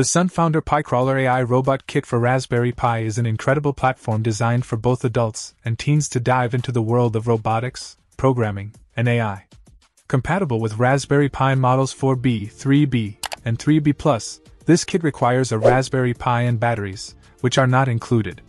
The SunFounder PiCrawler AI Robot Kit for Raspberry Pi is an incredible platform designed for both adults and teens to dive into the world of robotics, programming, and AI. Compatible with Raspberry Pi models 4B, 3B, and 3B Plus, this kit requires a Raspberry Pi and batteries, which are not included.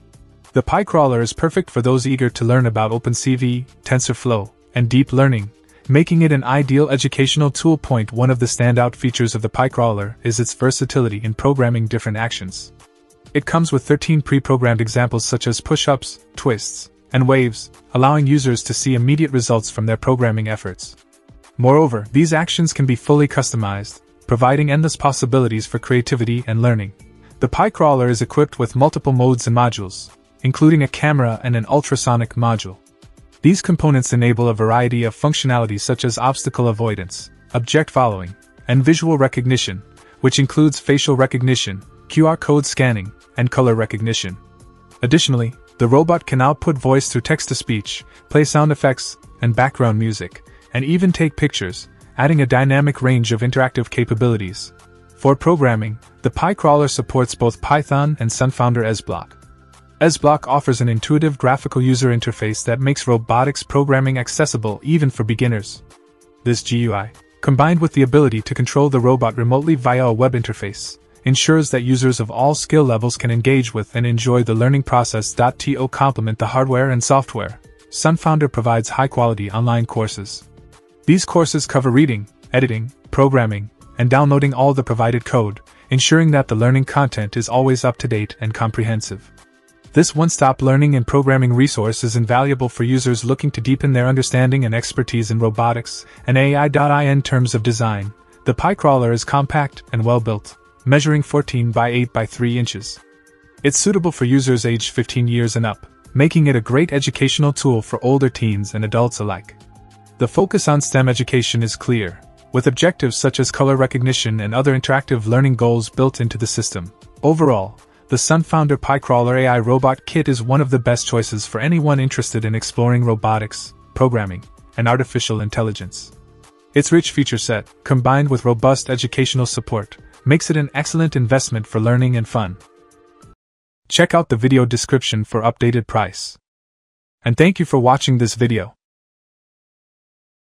The PiCrawler is perfect for those eager to learn about OpenCV, TensorFlow, and deep learning, making it an ideal educational tool. Point one of the standout features of the PiCrawler is its versatility in programming different actions. It comes with 13 pre-programmed examples such as push-ups, twists, and waves, allowing users to see immediate results from their programming efforts. Moreover, these actions can be fully customized, providing endless possibilities for creativity and learning. The PiCrawler is equipped with multiple modes and modules, including a camera and an ultrasonic module. These components enable a variety of functionalities such as obstacle avoidance, object following, and visual recognition, which includes facial recognition, QR code scanning, and color recognition. Additionally, the robot can output voice through text to speech, play sound effects, and background music, and even take pictures, adding a dynamic range of interactive capabilities. For programming, the PiCrawler supports both Python and SunFounder EzBlock. EzBlock offers an intuitive graphical user interface that makes robotics programming accessible even for beginners. This GUI, combined with the ability to control the robot remotely via a web interface, ensures that users of all skill levels can engage with and enjoy the learning process. To complement the hardware and software, SunFounder provides high quality online courses. These courses cover reading, editing, programming, and downloading all the provided code, ensuring that the learning content is always up to date and comprehensive. This one stop learning and programming resource is invaluable for users looking to deepen their understanding and expertise in robotics and AI. In terms of design, the PiCrawler is compact and well built, measuring 14 by 8 by 3 inches. It's suitable for users aged 15 years and up, making it a great educational tool for older teens and adults alike. The focus on STEM education is clear, with objectives such as color recognition and other interactive learning goals built into the system. Overall, the SunFounder PiCrawler AI Robot Kit is one of the best choices for anyone interested in exploring robotics, programming, and artificial intelligence. Its rich feature set, combined with robust educational support, makes it an excellent investment for learning and fun. Check out the video description for updated price. And thank you for watching this video.